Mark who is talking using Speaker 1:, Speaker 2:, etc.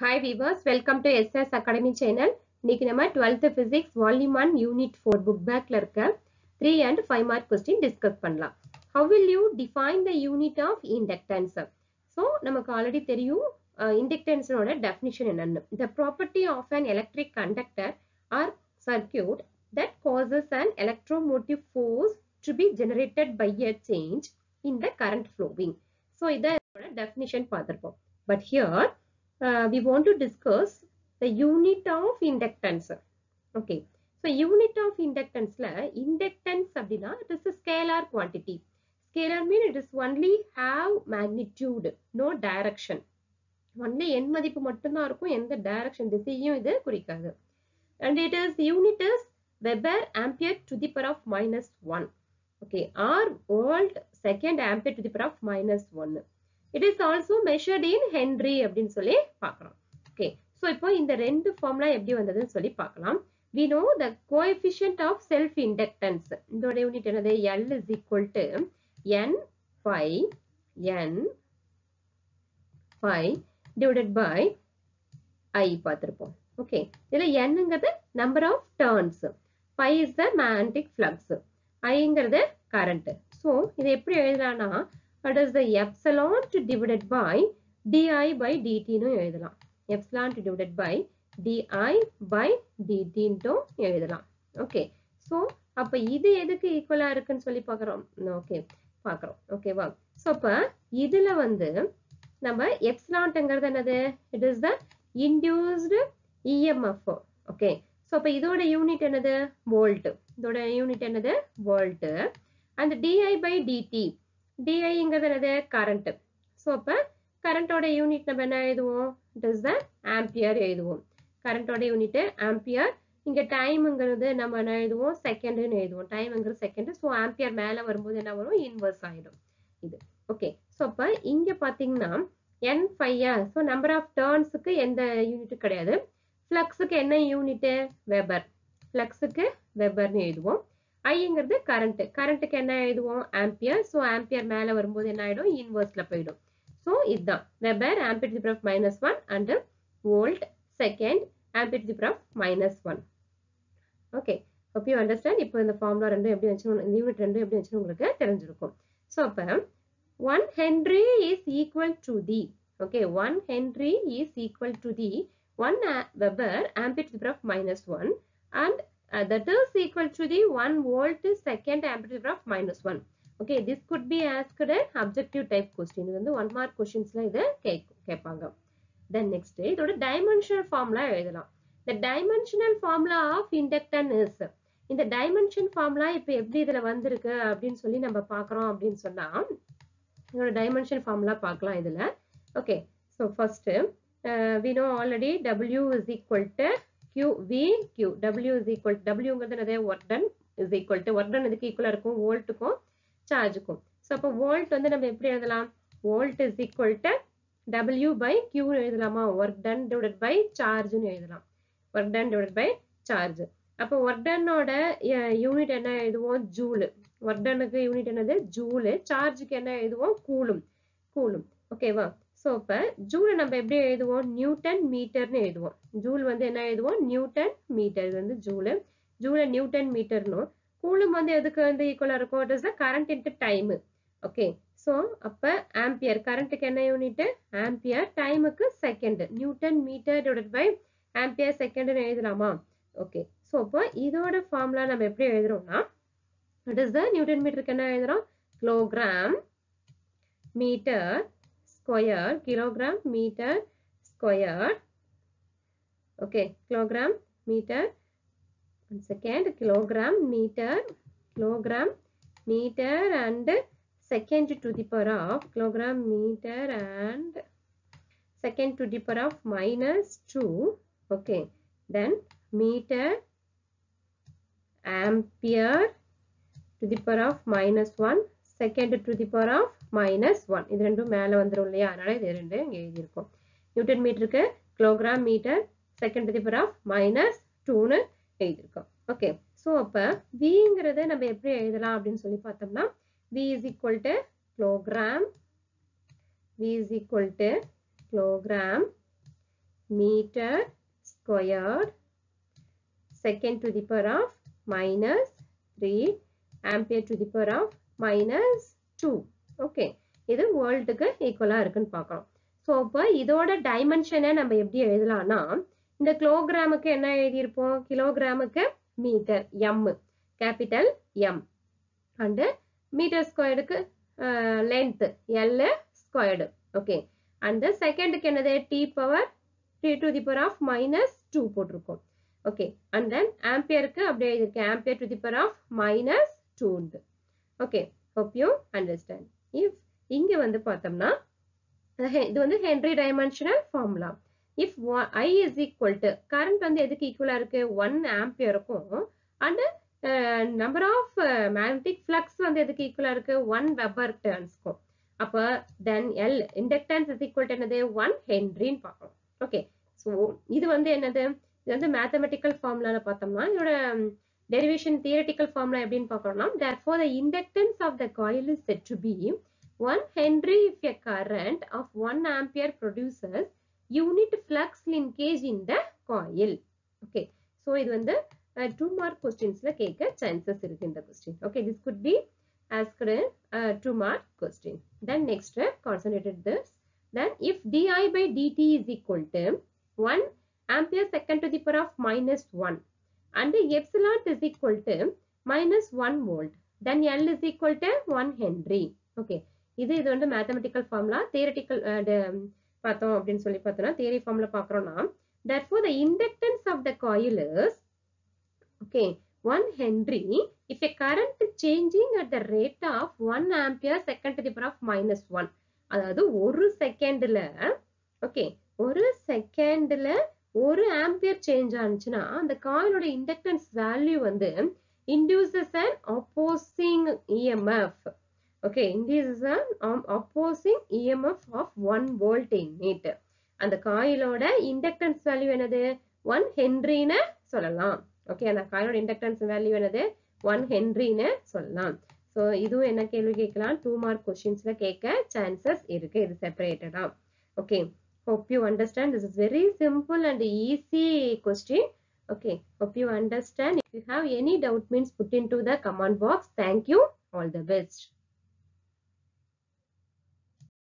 Speaker 1: hi viewers welcome to SS academy channel இன்னைக்கு நம்ம twelfth physics volume one unit four book பேக்ல இருக்க three and five mark question discuss பண்ணலாம் how will you define the unit of inductance so நமக்கு already தெரியும் இண்டக்டன்ஸோட definition என்னன்னு the property of an electric conductor or circuit that causes an electromotive force to be generated by a change in the current flowing so இதோட definition பார்த்துருப்போம் but here uh, we want to discuss the unit of inductance. Okay. So unit of inductance la inductance அப்படின்னா it is a scalar quantity. Scalar mean it is only have magnitude, no direction. only எண் மதிப்பு மட்டும்தான் இருக்கும் எந்த direction திசையும் இது குறிக்காது and it is unit is Weber ampere to the power of minus 1 okay or volt second ampere to the power of minus 1 it is also measured in henry அப்படின்னு சொல்லி பார்க்கலாம் ஓகே ஸோ இப்போ இந்த ரெண்டு ஃபார்ம்லாம் எப்படி வந்ததுன்னு சொல்லி பார்க்கலாம். We know the coefficient of self inductance இதோட யூனிட் என்னது L to equal phi N phi N by i by I பார்த்துருப்போம் ஓகே இதில் number number of turns phi is the flux. I ஐங்கிறது கரண்ட் so இதை எப்படி எழுதலாம்னா what is the epsilon to by di by by எழுதலாம். Epsilon to divided by di by dt எழுதலாம். Okay so அப்போ இது எதுக்கு ஈக்குவலா இருக்குன்னு சொல்லி பார்க்குறோம். ஓகே பார்க்குறோம். ஓகேவா ஸோ அப்ப இதில் வந்து நம்ம எப்சிலான்ட்டுங்கிறது என்னது? It is the induced EMF okay so அப்போ இதோட யூனிட் என்னது? வோல்ட் இதோட யூனிட் என்னது? Volt and di by dt டிஐங்கிறது என்னது? கரண்ட் ஸோ அப்போ கரண்டோட யூனிட் நம்ம என்ன எழுதுவோம்? இட் இஸ் த ஆம்பியர் எழுதுவோம் கரண்டோட யூனிட்டு ஆம்பியர் இங்கே டைமுங்கிறது நம்ம என்ன எழுதுவோம்? செகண்டுன்னு எழுதுவோம். டைமுங்கிறது செகண்டு ஸோ ஆம்பியர் மேலே வரும்போது என்ன வரும்? இன்வர்ஸ் ஆகிடும் இது. ஓகே ஸோ அப்போ இங்கே பார்த்தீங்கன்னா என் ஃபையா ஸோ நம்பர் ஆஃப் டேர்ன்ஸுக்கு எந்த யூனிட்டும் கிடையாது. ஃப்ளக்ஸுக்கு என்ன யூனிட்டு வெபர் ஃப்ளக்ஸுக்கு வெபர்னு எழுதுவோம். ஐங்கிறது கரண்ட் கரண்ட்டுக்கு என்ன எழுதுவோம்? ஆம்பியர் ஸோ ஆம்பியர் மேலே வரும்போது என்ன ஆகிடும் இன்வர்ஸ்ல போயிடும். ஸோ இதுதான். Weber ampere the minus one and volt second ampere the minus one okay okay you understand இப்போ இந்த ஃபார்முலா ரெண்டும் எப்படி வச்சுக்கணும்? இந்த யூனிட் ரெண்டும் எப்படி வச்சு உங்களுக்கு தெரிஞ்சிருக்கும். ஸோ அப்போ one henry is equal to the okay one henry is equal to the one weber ampere the of minus one and uh, that is equal to the 1 volt second ampere of minus 1. Okay, this could be asked an objective type question. இது வந்து one mark கொஸ்டின்ஸ்ல இதை கேட்பாங்க then next இதோட dimensional formula எழுதலாம் the dimensional formula of inductance is இந்த dimension formula இப்போ எப்படி இதுல வந்திருக்கு அப்படின்னு சொல்லி நம்ம பார்க்குறோம் அப்படின்னு சொன்னா இதோட டைமென்ஷன் ஃபார்முலா பார்க்கலாம் இதுல okay so first we know already W is equal to Q V Q. W is equal to Wங்கிறது என்னது? work done is equal to, work done இதுக்கு equal இருக்கும். வோல்ட்டுக்கும் சார்ஜுக்கும் ஸோ அப்போ வோல்ட் வந்து நம்ம எப்படி எழுதலாம்? Volt is equal to W by Q எழுதலாமா? work done divided பை சார்ஜ்னு எழுதலாம். Work done divide by charge அப்போ done ஓட யூனிட் என்ன எழுதுவோம்? ஜூலு done டன்னுக்கு யூனிட் என்னது? ஜூலு சார்ஜுக்கு என்ன எழுதுவோம்? கூலும். கூலும். ஓகேவா ஸோ இப்போ ஜூலை நம்ம எப்படி எழுதுவோம்? நியூட்டன் மீட்டர்னு எழுதுவோம். ஜூல் வந்து என்ன எழுதுவோம்? நியூட்டன் மீட்டர் இது வந்து ஜூலு ஜூலை நியூட்டன் மீட்டர்னும் கூலும் வந்து எதுக்கு வந்து ஈக்குவலாக இருக்கும்? It is the current into time okay so அப்போ ஆம்பியர் கரண்ட்டுக்கு என்ன யூனிட் ஆம்பியர் டைமுக்கு second newton metre divide by ampere செகண்ட்னு எழுதலாமா? ஓகே ஸோ அப்போ இதோட ஃபார்முலா நம்ம எப்படி எழுதுறோம்னா இட் இஸ் த நியூட்டன் மீட்டருக்கு என்ன எழுதுறோம்? Kilogram metre square kilogram meter square. Okay kilogram meter. One second kilogram meter kilogram meter and second to the power of kilogram meter and second to the power of minus 2 okay then meter ampere to the power of minus 1 second to the power of minus one இது ரெண்டும் மேலே வந்துடும் இல்லையா? அதனால இது ரெண்டு இங்கே எழுதியிருக்கோம். நியூட்டன் மீட்டருக்கு kilogram metre second the power of minus டூன்னு எழுதியிருக்கோம். ஓகே ஸோ அப்போ விங்கிறத நம்ம எப்படி எழுதலாம் அப்படின்னு சொல்லி பார்த்தோம்னா V is equal to kilogram V is equal to kilogram meter squared second to the power of minus 3 ampere to the power of minus 2 okay இது வேர்ல்டுக்கு ஈக்குவலா இருக்குன்னு பார்க்கலாம். ஸோ இப்போ இதோட டைமென்ஷனை நம்ம எப்படி எழுதலாம்னா இந்த கிலோகிராமுக்கு என்ன எழுதியிருப்போம்? கிலோகிராமுக்கு metre M capital M and metre ஸ்கொயர்டுக்கு length L squared okay and செகண்டுக்கு என்னது? T power T to the power of minus two போட்டிருக்கோம். ஓகே அண்ட் தென் ஆம்பியருக்கு அப்படியே எழுதியிருக்கேன் ampere to the power of minus two okay hope you understand if இங்க வந்து பார்த்தோம்னா இது வந்து henry dimensional formula if I is equal to current வந்து எதுக்கு ஈக்குவலா இருக்கு? One ஆம்பியருக்கும் and number of magnetic flux வந்து எதுக்கு ஈக்குவலா இருக்கு? ஒன் வெபர் டர்ன்ஸ்க்கும் அப்போ then L inductance is equal to என்னது? ஒன் ஹென்ரின்னு பார்க்கணும். ஓகே ஸோ இது வந்து என்னது? இது வந்து மேத்தமெட்டிக்கல் ஃபார்முலால பார்த்தோம்னா இதோட டெரிவேஷன் தியரட்டிக்கல் ஃபார்முலா எப்படின்னு பார்க்கறோம்னா therefore the inductance of the coil is said to be 1 henry if a current of 1 ampere produces unit flux linkage in the coil okay so இது வந்து டூ மார்க் கொஸ்டின்ஸ்ல கேட்க chances இருக்கு இந்த question okay this could be asked uh, two mark question then next uh, concentrated this then if di by dt is equal to 1 ampere second to the power of minus 1 and epsilon is equal to minus 1 volt then L is equal to 1 Henry okay இது இது வந்து mathematical formula theoretical பார்த்தோம் அப்படின்னு சொல்லி பார்த்தோம்னா theory formula பார்க்குறோம்னா therefore the inductance of the coil is okay 1 Henry if a current changing at the rate of 1 ampere second to the power of minus 1 அதாவது ஒரு செகண்ட்ல ஓகே ஒரு செகண்ட்ல ஒரு ஆம்பியர் சேஞ்ச் ஆனிச்சுன்னா அந்த காயிலோட இண்டக்டன்ஸ் வேல்யூ வந்து induces and opposing EMF okay induces and opposing EMF of one volt in metre அந்த காயிலோட இண்டக்டன்ஸ் வேல்யூ என்னது? ஒன் ஹென்ரின்னு சொல்லலாம். ஓகே அந்த காயிலோட இண்டக்டன்ஸ் வேல்யூ என்னது? ஒன் ஹென்ரின்னு சொல்லலாம். ஸோ இதுவும் என்ன கேள்வி கேட்கலாம்? டூ மார்க் கொஷின்ஸ்ல கேட்க சான்சஸ் இருக்கு. இது செப்பரேட்டடா okay hope you understand. This is very simple and easy question. Okay hope you understand. If you have any doubt means put into the comment box. Thank you. All the best